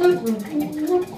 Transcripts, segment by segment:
음, 그냥 그냥.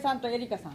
さんとエリカさん。